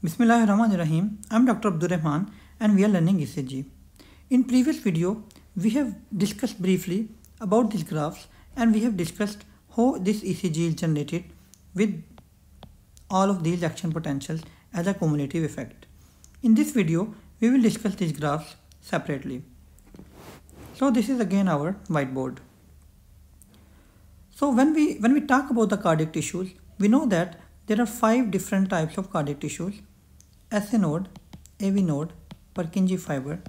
Bismillahirrahmanirrahim. I'm Dr. Abdur Rahman and we are learning ECG. In previous video, we have discussed briefly about these graphs and we have discussed how this ECG is generated with all of these action potentials as a cumulative effect. In this video, we will discuss these graphs separately. So this is again our whiteboard. So when we when we talk about the cardiac tissues, we know that there are five different types of cardiac tissues. SA node, AV node, Purkinje fiber,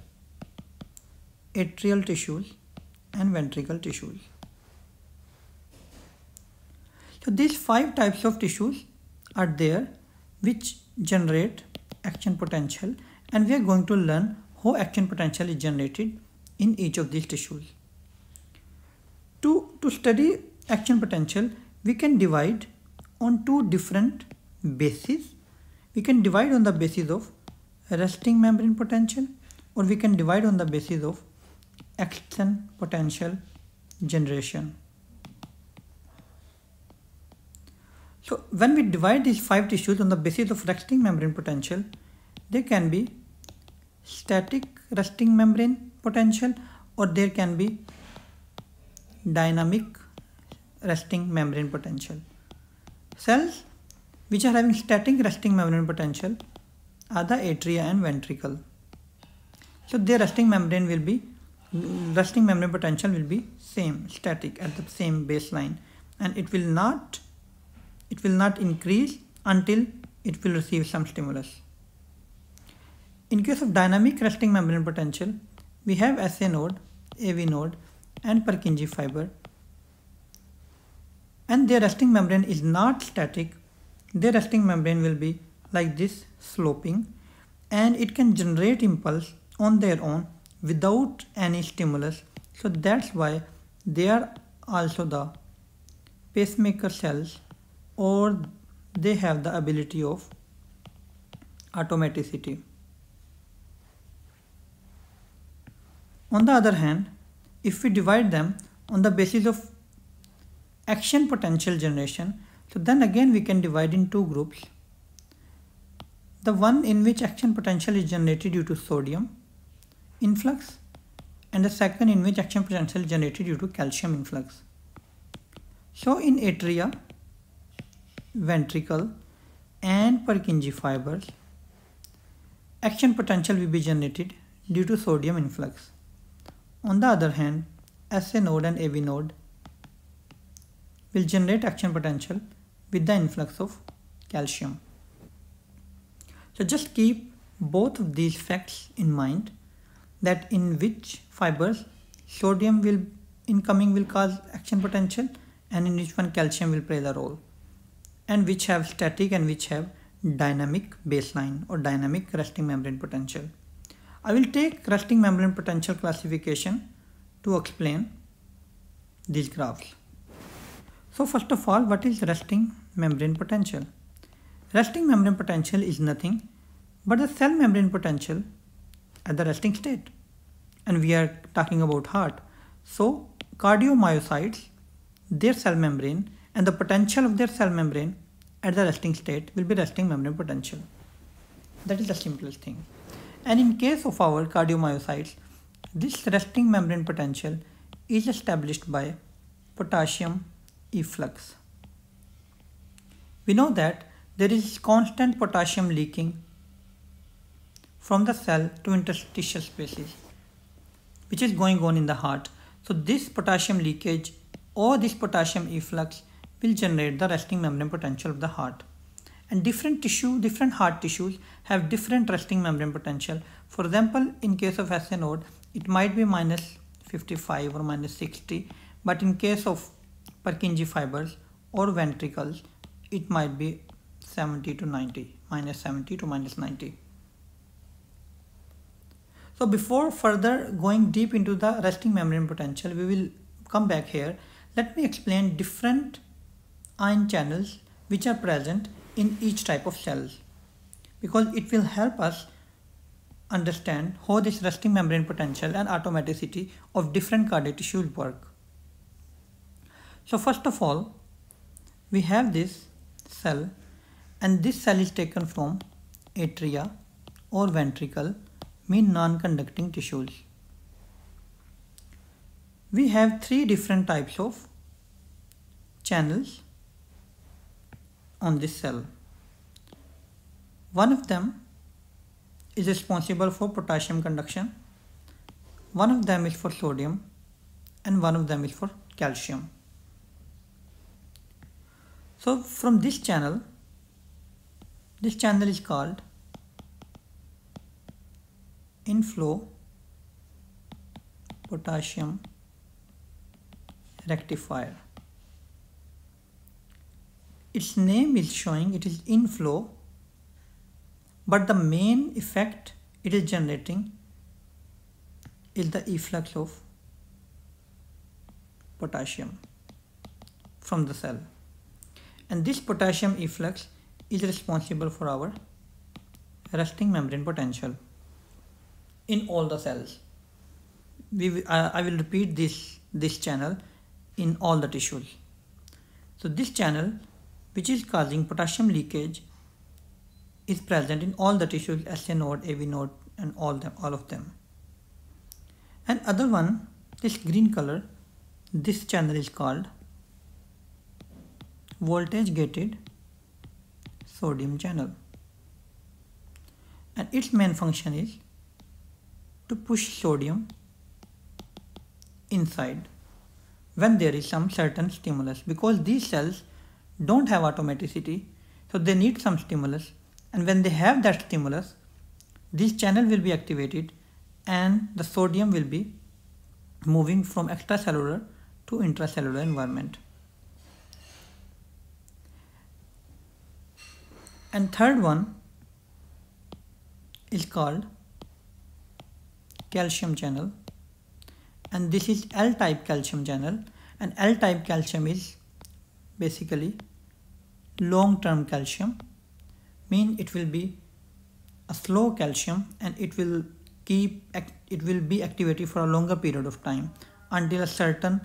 atrial tissues and ventricle tissues. So these five types of tissues are there which generate action potential and we are going to learn how action potential is generated in each of these tissues. To, to study action potential, we can divide on two different bases. We can divide on the basis of resting membrane potential or we can divide on the basis of action potential generation. So when we divide these five tissues on the basis of resting membrane potential, they can be static resting membrane potential or there can be dynamic resting membrane potential. Cells which are having static resting membrane potential are the atria and ventricle. So their resting membrane will be resting membrane potential will be same static at the same baseline and it will not it will not increase until it will receive some stimulus. In case of dynamic resting membrane potential, we have SA node, AV node and Purkinje fiber and their resting membrane is not static. Their resting membrane will be like this sloping. And it can generate impulse on their own without any stimulus. So that's why they are also the pacemaker cells or they have the ability of automaticity. On the other hand if we divide them on the basis of action potential generation so then again we can divide in two groups. The one in which action potential is generated due to sodium influx and the second in which action potential is generated due to calcium influx. So in atria, ventricle and Purkinje fibers, action potential will be generated due to sodium influx. On the other hand, SA node and AV node will generate action potential with the influx of calcium. So just keep both of these facts in mind that in which fibers sodium will incoming will cause action potential and in which one calcium will play the role and which have static and which have dynamic baseline or dynamic resting membrane potential. I will take resting membrane potential classification to explain these graphs. So first of all, what is resting membrane potential? Resting membrane potential is nothing but the cell membrane potential at the resting state. And we are talking about heart. So cardiomyocytes, their cell membrane and the potential of their cell membrane at the resting state will be resting membrane potential. That is the simplest thing. And in case of our cardiomyocytes, this resting membrane potential is established by potassium efflux. We know that there is constant potassium leaking from the cell to interstitial spaces which is going on in the heart. So this potassium leakage or this potassium efflux will generate the resting membrane potential of the heart. And different tissue, different heart tissues have different resting membrane potential. For example, in case of SA node, it might be minus 55 or minus 60. But in case of Purkinje fibers or ventricles, it might be 70 to 90, minus 70 to minus 90. So before further going deep into the resting membrane potential, we will come back here. Let me explain different ion channels which are present in each type of cells because it will help us understand how this resting membrane potential and automaticity of different cardiac tissues work. So first of all, we have this cell and this cell is taken from atria or ventricle mean non-conducting tissues. We have three different types of channels on this cell. One of them is responsible for potassium conduction, one of them is for sodium and one of them is for calcium. So from this channel, this channel is called inflow potassium rectifier. Its name is showing it is inflow but the main effect it is generating is the efflux of potassium from the cell and this potassium efflux is responsible for our resting membrane potential in all the cells we uh, I will repeat this this channel in all the tissues so this channel which is causing potassium leakage is present in all the tissues SA node, AV node and all them all of them. And other one this green color this channel is called voltage gated sodium channel. And its main function is to push sodium inside when there is some certain stimulus because these cells don't have automaticity so they need some stimulus. And when they have that stimulus this channel will be activated and the sodium will be moving from extracellular to intracellular environment and third one is called calcium channel. And this is L type calcium channel. And L type calcium is basically long term calcium. Mean it will be a slow calcium and it will keep it will be activated for a longer period of time until a certain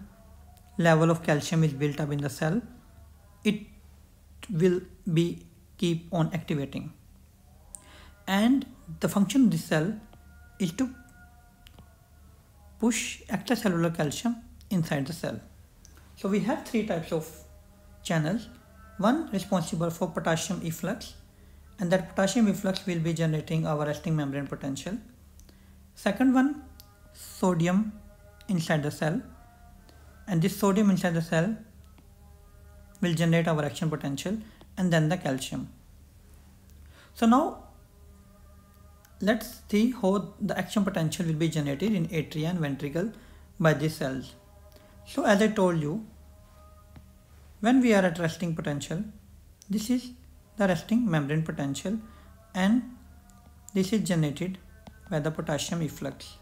level of calcium is built up in the cell. It will be keep on activating. And the function of this cell is to push extracellular calcium inside the cell. So we have three types of channels. One responsible for potassium efflux and that potassium efflux will be generating our resting membrane potential. Second one, sodium inside the cell and this sodium inside the cell will generate our action potential and then the calcium. So now let's see how the action potential will be generated in atria and ventricle by these cells. So as I told you, when we are at resting potential, this is the resting membrane potential and this is generated by the potassium efflux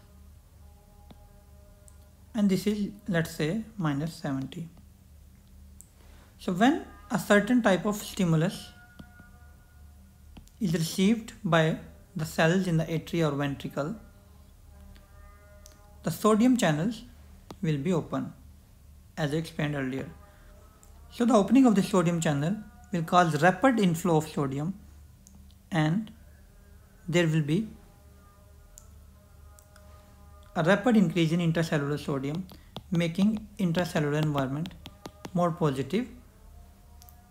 and this is let's say minus 70 so when a certain type of stimulus is received by the cells in the atria or ventricle the sodium channels will be open as I explained earlier. So the opening of the sodium channel will cause rapid inflow of sodium and there will be a rapid increase in intracellular sodium making intracellular environment more positive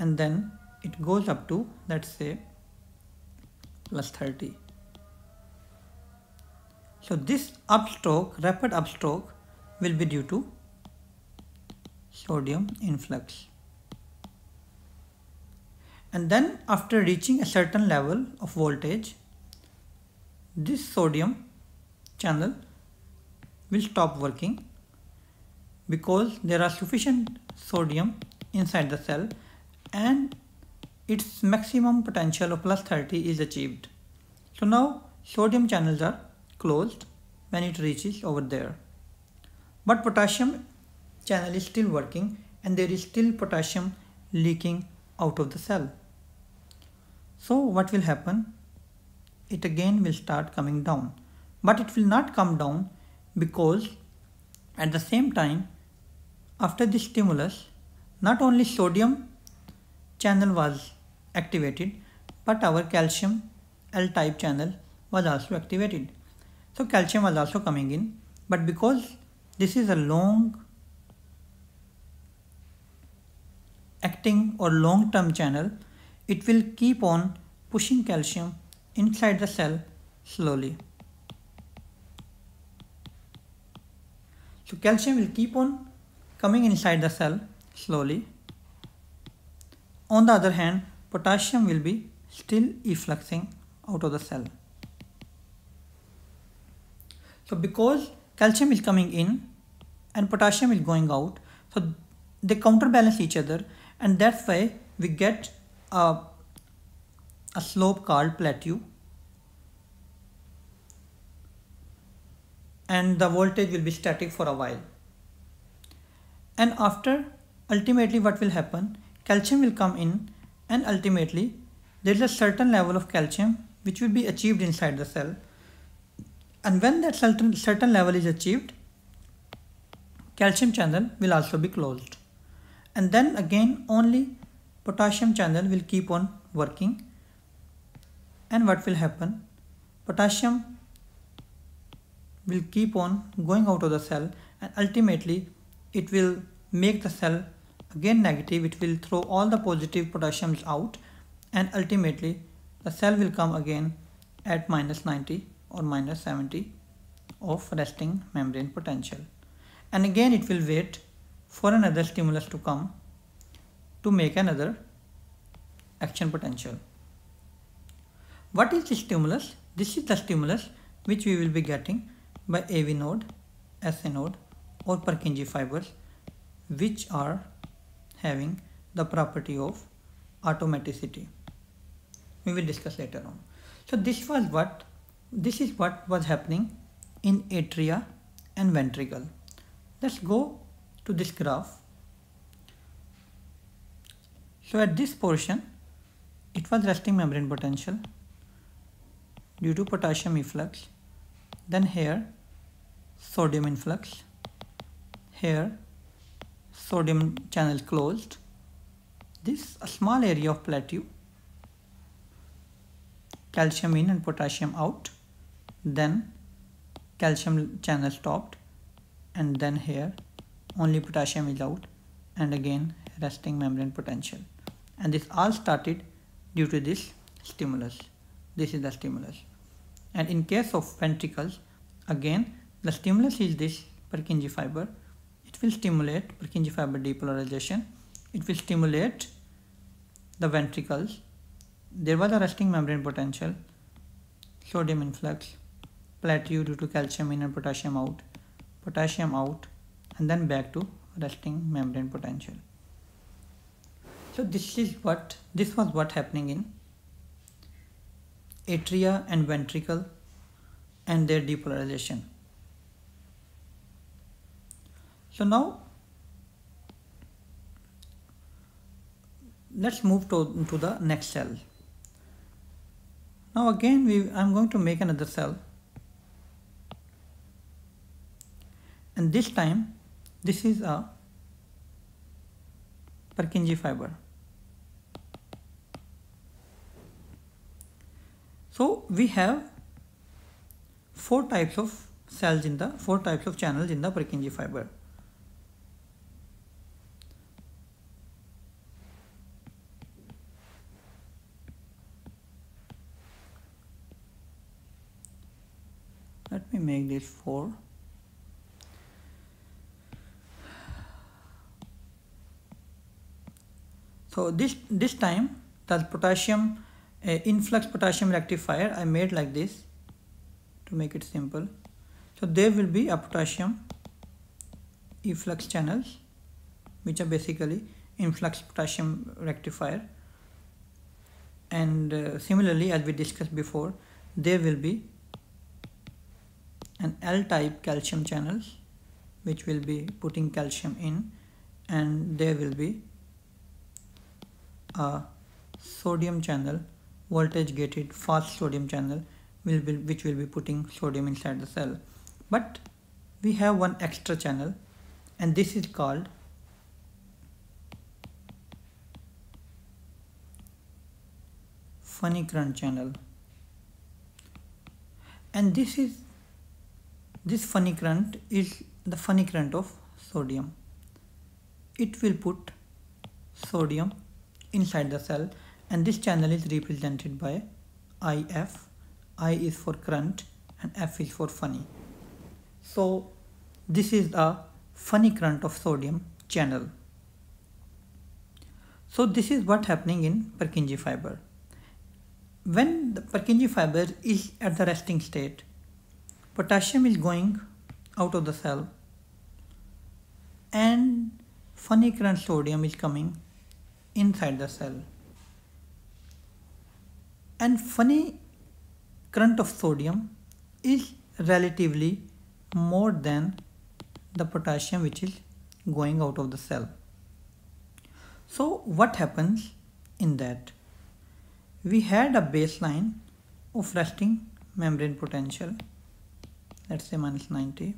and then it goes up to let's say plus 30 so this upstroke rapid upstroke will be due to sodium influx. And then after reaching a certain level of voltage this sodium channel will stop working because there are sufficient sodium inside the cell and its maximum potential of plus 30 is achieved. So now sodium channels are closed when it reaches over there. But potassium channel is still working and there is still potassium leaking out of the cell. So what will happen? It again will start coming down. But it will not come down because at the same time after this stimulus not only sodium channel was activated but our calcium L-type channel was also activated. So calcium was also coming in, but because this is a long acting or long-term channel, it will keep on pushing calcium inside the cell slowly. So calcium will keep on coming inside the cell slowly. On the other hand, potassium will be still effluxing out of the cell. So because calcium is coming in and potassium is going out, so they counterbalance each other and that's why we get a, a slope called plateau and the voltage will be static for a while. And after ultimately what will happen, calcium will come in and ultimately there is a certain level of calcium which will be achieved inside the cell. And when that certain, certain level is achieved, calcium channel will also be closed. And then again only potassium channel will keep on working. And what will happen? Potassium will keep on going out of the cell and ultimately it will make the cell again negative it will throw all the positive potassiums out and ultimately the cell will come again at minus 90 or minus 70 of resting membrane potential and again it will wait for another stimulus to come to make another action potential. What is the stimulus? This is the stimulus which we will be getting by AV node, SA node or Purkinje fibers which are having the property of automaticity. We will discuss later on. So this was what this is what was happening in atria and ventricle. Let's go to this graph. So at this portion it was resting membrane potential due to potassium efflux then here sodium influx here sodium channel closed. This a small area of plateau. Calcium in and potassium out. Then calcium channel stopped. And then here only potassium is out. And again resting membrane potential. And this all started due to this stimulus. This is the stimulus. And in case of ventricles, again, the stimulus is this Purkinje fiber. It will stimulate Purkinje fiber depolarization. It will stimulate the ventricles. There was a resting membrane potential, sodium influx, plateau due to calcium in and potassium out, potassium out, and then back to resting membrane potential. So this is what this was what happening in atria and ventricle and their depolarization. So now let's move to, to the next cell. Now again we I'm going to make another cell and this time this is a Purkinje fiber. So we have four types of cells in the four types of channels in the Purkinje fiber. This four. So this this time the potassium influx potassium rectifier I made like this to make it simple so there will be a potassium efflux channels which are basically influx potassium rectifier and uh, similarly as we discussed before there will be an L-type calcium channels which will be putting calcium in and there will be a sodium channel voltage gated fast sodium channel will be, which will be putting sodium inside the cell. But we have one extra channel and this is called funny current channel. And this is this funny current is the funny current of sodium. It will put sodium inside the cell and this channel is represented by IF I is for current and F is for funny. So this is a funny current of sodium channel. So this is what happening in Purkinje fiber. When the Purkinje fiber is at the resting state potassium is going out of the cell. And funny current sodium is coming inside the cell. And funny current of sodium is relatively more than the potassium which is going out of the cell. So what happens in that? We had a baseline of resting membrane potential let's say minus 90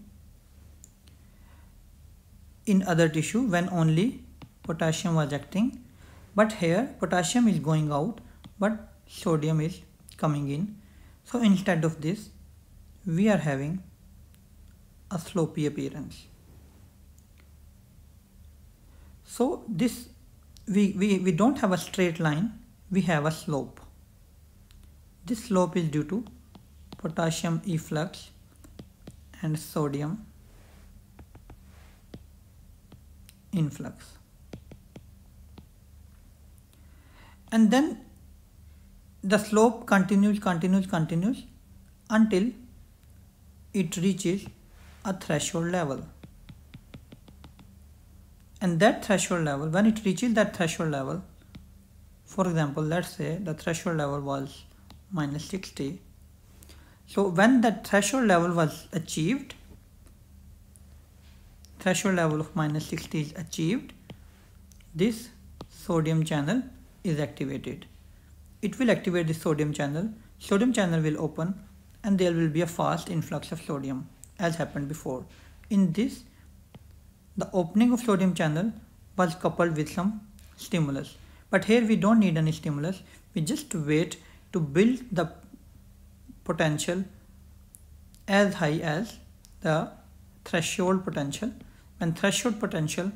in other tissue when only potassium was acting. But here potassium is going out but sodium is coming in. So instead of this we are having a slopy appearance. So this we, we, we don't have a straight line we have a slope. This slope is due to potassium efflux and sodium influx. And then the slope continues continues continues until it reaches a threshold level. And that threshold level when it reaches that threshold level for example let's say the threshold level was minus 60 so when that threshold level was achieved, threshold level of minus 60 is achieved, this sodium channel is activated. It will activate the sodium channel. Sodium channel will open and there will be a fast influx of sodium as happened before. In this, the opening of sodium channel was coupled with some stimulus. But here we don't need any stimulus. We just wait to build the potential as high as the threshold potential and threshold potential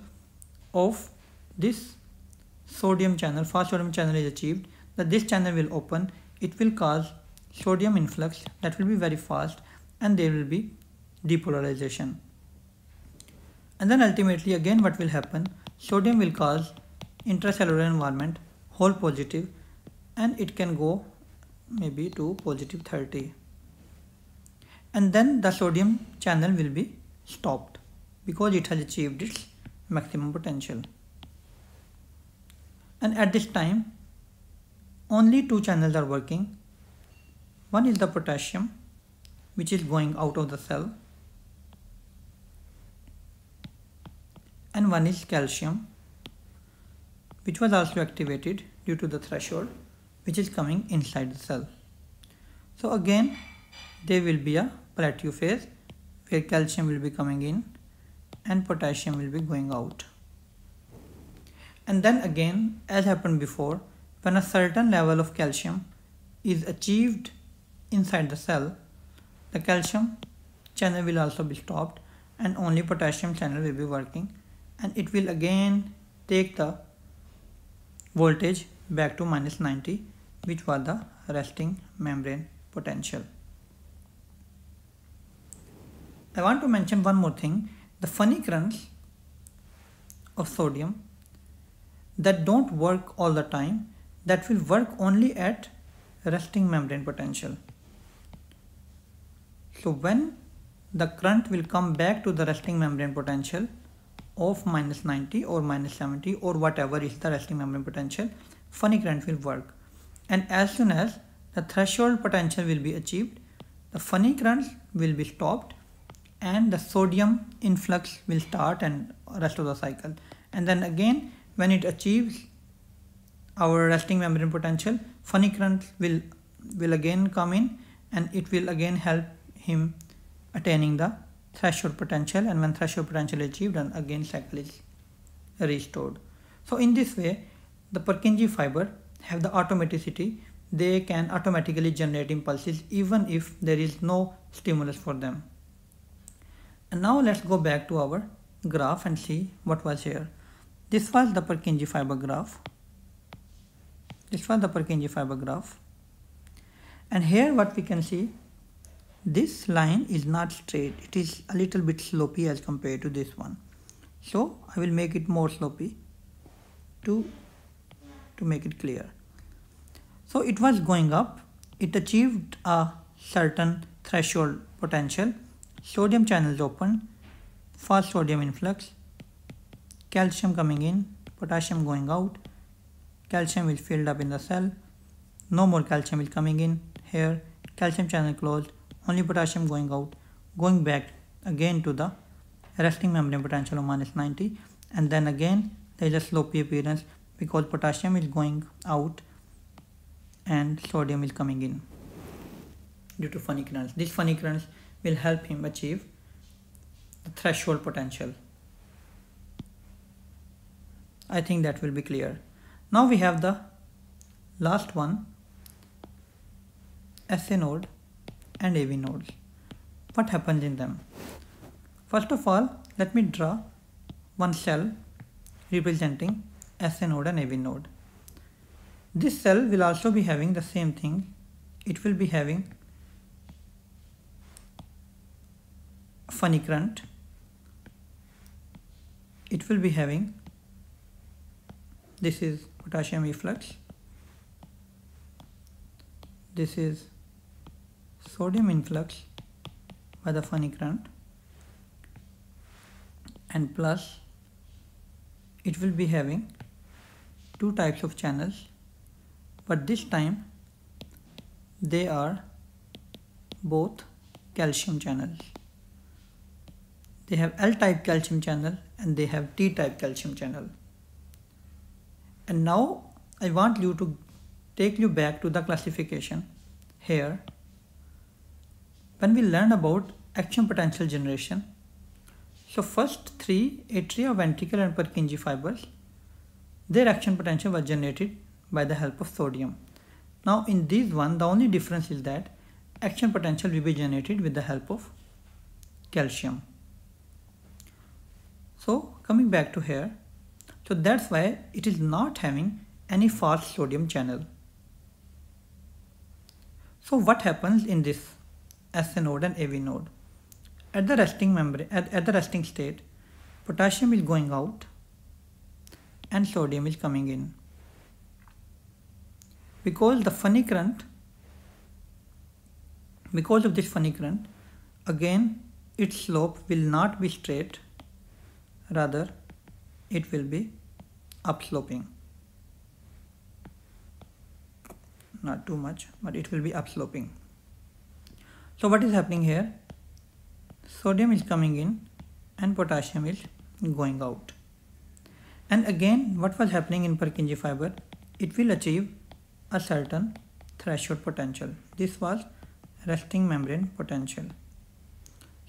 of this sodium channel fast sodium channel is achieved. That this channel will open it will cause sodium influx that will be very fast and there will be depolarization. And then ultimately again what will happen? Sodium will cause intracellular environment whole positive and it can go maybe to positive 30 and then the sodium channel will be stopped because it has achieved its maximum potential. And at this time only two channels are working. One is the potassium which is going out of the cell. And one is calcium which was also activated due to the threshold which is coming inside the cell. So again there will be a plateau phase where calcium will be coming in and potassium will be going out. And then again as happened before when a certain level of calcium is achieved inside the cell the calcium channel will also be stopped and only potassium channel will be working and it will again take the voltage back to minus 90 which was the resting membrane potential. I want to mention one more thing the funny currents of sodium that don't work all the time that will work only at resting membrane potential. So when the current will come back to the resting membrane potential of minus 90 or minus 70 or whatever is the resting membrane potential funny current will work and as soon as the threshold potential will be achieved the funny currents will be stopped and the sodium influx will start and rest of the cycle. And then again when it achieves our resting membrane potential funny current will will again come in and it will again help him attaining the threshold potential. And when threshold potential is achieved and again cycle is restored. So in this way the Purkinje fiber have the automaticity they can automatically generate impulses even if there is no stimulus for them. And now let's go back to our graph and see what was here. This was the Purkinje fiber graph. This was the Purkinje fiber graph. And here what we can see, this line is not straight. It is a little bit slopy as compared to this one. So I will make it more slopy to, to make it clear. So it was going up. It achieved a certain threshold potential. Sodium channels open, fast sodium influx, calcium coming in, potassium going out, calcium will filled up in the cell, no more calcium will coming in here, calcium channel closed, only potassium going out, going back again to the resting membrane potential of minus 90 and then again there is a slopy appearance because potassium is going out and sodium is coming in due to. These funny currents will help him achieve the threshold potential. I think that will be clear. Now we have the last one SA node and AV nodes. What happens in them? First of all, let me draw one cell representing SA node and AV node. This cell will also be having the same thing. It will be having funny current. It will be having this is potassium efflux. This is sodium influx by the funny current and plus it will be having two types of channels but this time they are both calcium channels. They have L-type calcium channel and they have T-type calcium channel. And now I want you to take you back to the classification here. When we learn about action potential generation, so first three atrioventricular and Purkinje fibers, their action potential was generated by the help of sodium. Now in this one the only difference is that action potential will be generated with the help of calcium. So coming back to here, so that's why it is not having any fast sodium channel. So what happens in this SA node and AV node? At the resting membrane, at, at the resting state, potassium is going out and sodium is coming in. Because the funny current because of this funny current again its slope will not be straight rather it will be upsloping. Not too much but it will be upsloping. So what is happening here? Sodium is coming in and potassium is going out and again what was happening in Purkinje fiber it will achieve a certain threshold potential. This was resting membrane potential.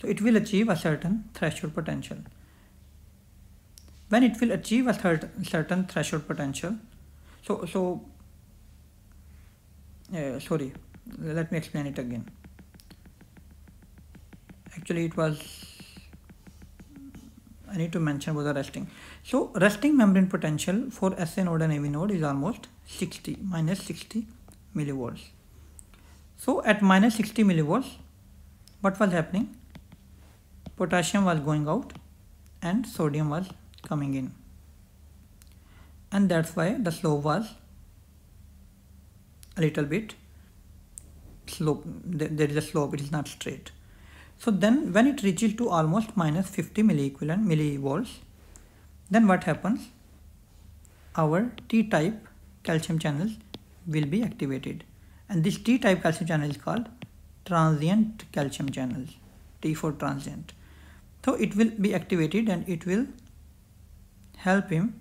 So it will achieve a certain threshold potential. When it will achieve a certain threshold potential, so so uh, sorry, let me explain it again. Actually, it was I need to mention about the resting. So resting membrane potential for SA node and AV node is almost 60 minus 60 millivolts. So at minus 60 millivolts, what was happening? Potassium was going out and sodium was coming in. And that's why the slope was a little bit slope. There is a slope, it is not straight. So then when it reaches to almost minus 50 milliequivalent millivolts, then what happens? Our T-type calcium channels will be activated. And this T-type calcium channel is called transient calcium channels, T for transient. So it will be activated and it will help him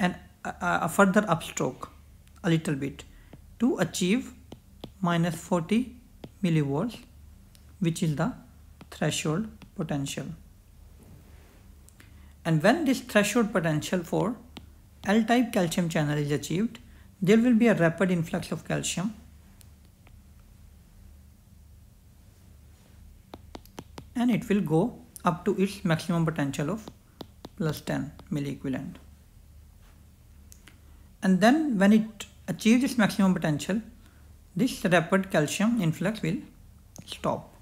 and a, a further upstroke a little bit to achieve minus 40 millivolts which is the threshold potential and when this threshold potential for L-type calcium channel is achieved there will be a rapid influx of calcium and it will go up to its maximum potential of plus 10 milliequivalent. And then when it achieves its maximum potential, this rapid calcium influx will stop.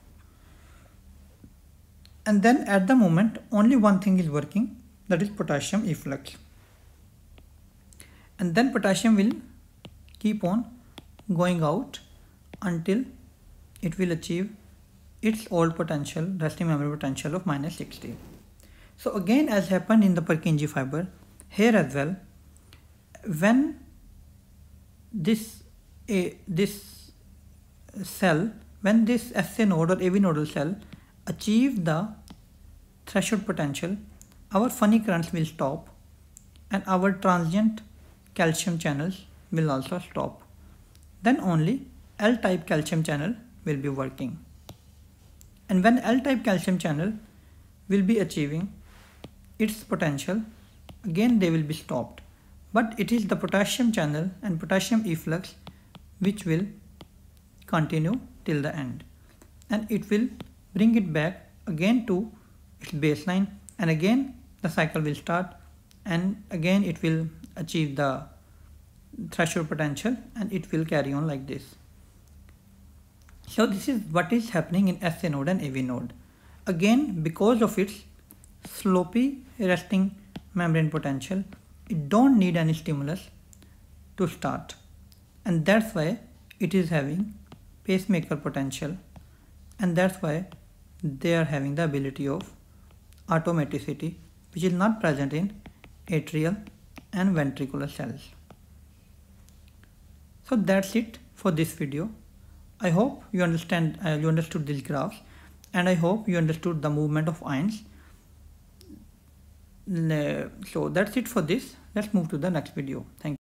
And then at the moment, only one thing is working, that is potassium efflux. And then potassium will keep on going out until it will achieve its old potential, resting membrane potential of minus 60. So again as happened in the Purkinje fiber, here as well, when this a this cell, when this SA node or AV nodal cell achieve the threshold potential, our funny currents will stop and our transient calcium channels will also stop. Then only L-type calcium channel will be working. And when L-type calcium channel will be achieving its potential, again they will be stopped. But it is the potassium channel and potassium efflux which will continue till the end. And it will bring it back again to its baseline and again the cycle will start and again it will achieve the threshold potential and it will carry on like this. So this is what is happening in SA node and AV node. Again, because of its slopy resting membrane potential, it don't need any stimulus to start. And that's why it is having pacemaker potential and that's why they are having the ability of automaticity which is not present in atrial and ventricular cells. So that's it for this video. I hope you understand uh, you understood these graphs and I hope you understood the movement of ions. So that's it for this. Let's move to the next video. Thank you.